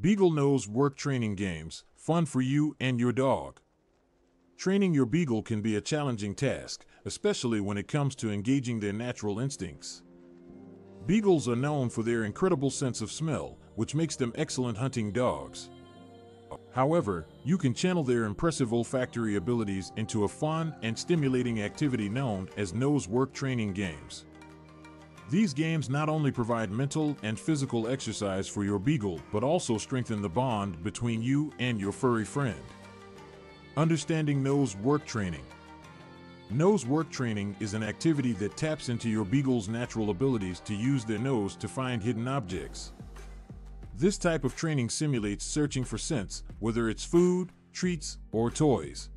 Beagle Nose Work Training Games, fun for you and your dog. Training your beagle can be a challenging task, especially when it comes to engaging their natural instincts. Beagles are known for their incredible sense of smell, which makes them excellent hunting dogs. However, you can channel their impressive olfactory abilities into a fun and stimulating activity known as nose work training games. These games not only provide mental and physical exercise for your beagle, but also strengthen the bond between you and your furry friend. Understanding nose work training. Nose work training is an activity that taps into your beagle's natural abilities to use their nose to find hidden objects. This type of training simulates searching for scents, whether it's food, treats, or toys.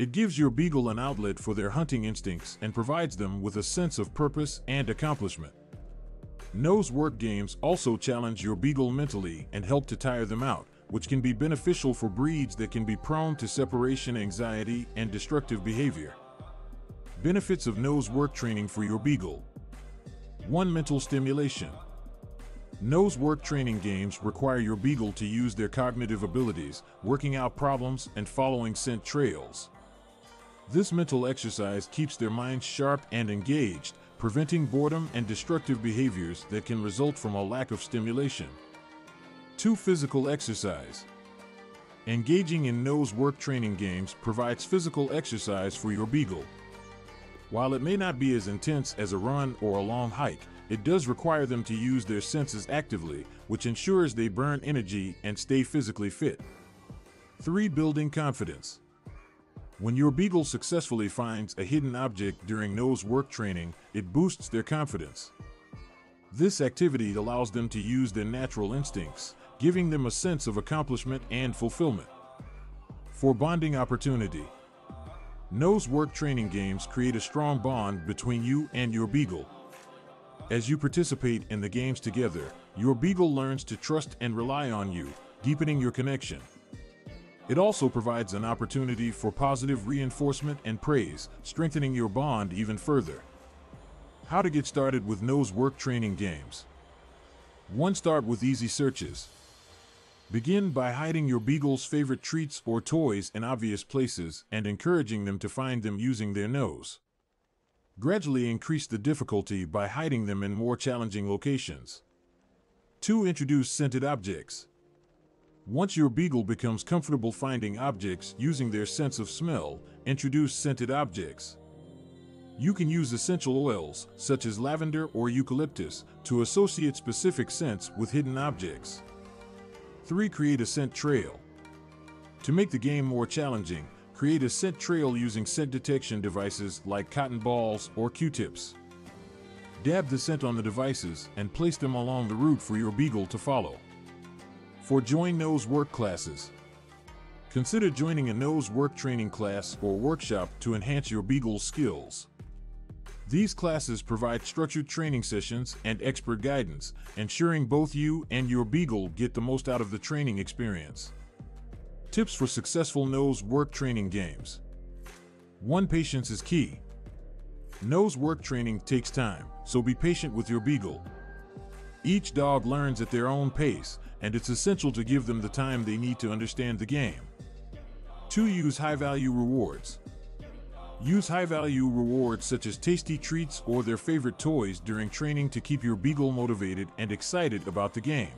It gives your beagle an outlet for their hunting instincts and provides them with a sense of purpose and accomplishment. Nose work games also challenge your beagle mentally and help to tire them out, which can be beneficial for breeds that can be prone to separation anxiety and destructive behavior. Benefits of nose work training for your beagle 1. Mental stimulation. Nose work training games require your beagle to use their cognitive abilities, working out problems and following scent trails. This mental exercise keeps their minds sharp and engaged, preventing boredom and destructive behaviors that can result from a lack of stimulation. 2. Physical exercise. Engaging in nose work training games provides physical exercise for your beagle. While it may not be as intense as a run or a long hike, it does require them to use their senses actively, which ensures they burn energy and stay physically fit. 3. Building confidence. When your beagle successfully finds a hidden object during nose work training, it boosts their confidence. This activity allows them to use their natural instincts, giving them a sense of accomplishment and fulfillment. For bonding opportunity, nose work training games create a strong bond between you and your beagle. As you participate in the games together, your beagle learns to trust and rely on you, deepening your connection. It also provides an opportunity for positive reinforcement and praise, strengthening your bond even further. How to get started with nose work training games. 1. Start with easy searches. Begin by hiding your beagle's favorite treats or toys in obvious places and encouraging them to find them using their nose. Gradually increase the difficulty by hiding them in more challenging locations. 2. Introduce scented objects. Once your beagle becomes comfortable finding objects using their sense of smell, introduce scented objects. You can use essential oils, such as lavender or eucalyptus, to associate specific scents with hidden objects. 3. Create a scent trail. To make the game more challenging, create a scent trail using scent detection devices like cotton balls or Q-tips. Dab the scent on the devices and place them along the route for your beagle to follow. For Join Nose Work Classes. Consider joining a nose work training class or workshop to enhance your Beagle's skills. These classes provide structured training sessions and expert guidance, ensuring both you and your Beagle get the most out of the training experience. Tips for successful nose work training games. 1. Patience is key. Nose work training takes time, so be patient with your Beagle. Each dog learns at their own pace, and it's essential to give them the time they need to understand the game. 2. Use high-value rewards. Use high-value rewards such as tasty treats or their favorite toys during training to keep your beagle motivated and excited about the game.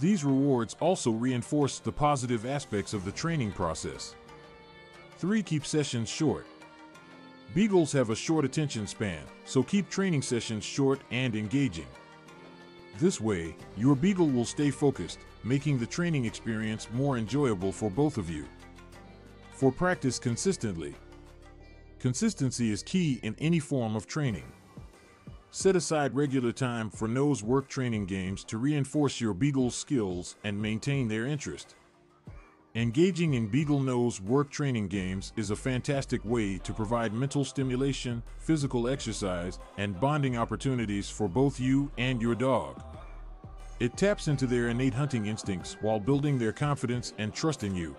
These rewards also reinforce the positive aspects of the training process. 3. Keep sessions short. Beagles have a short attention span, so keep training sessions short and engaging. This way, your Beagle will stay focused, making the training experience more enjoyable for both of you. For practice consistently. Consistency is key in any form of training. Set aside regular time for nose work training games to reinforce your Beagle's skills and maintain their interest. Engaging in Beagle Nose work training games is a fantastic way to provide mental stimulation, physical exercise, and bonding opportunities for both you and your dog. It taps into their innate hunting instincts while building their confidence and trust in you.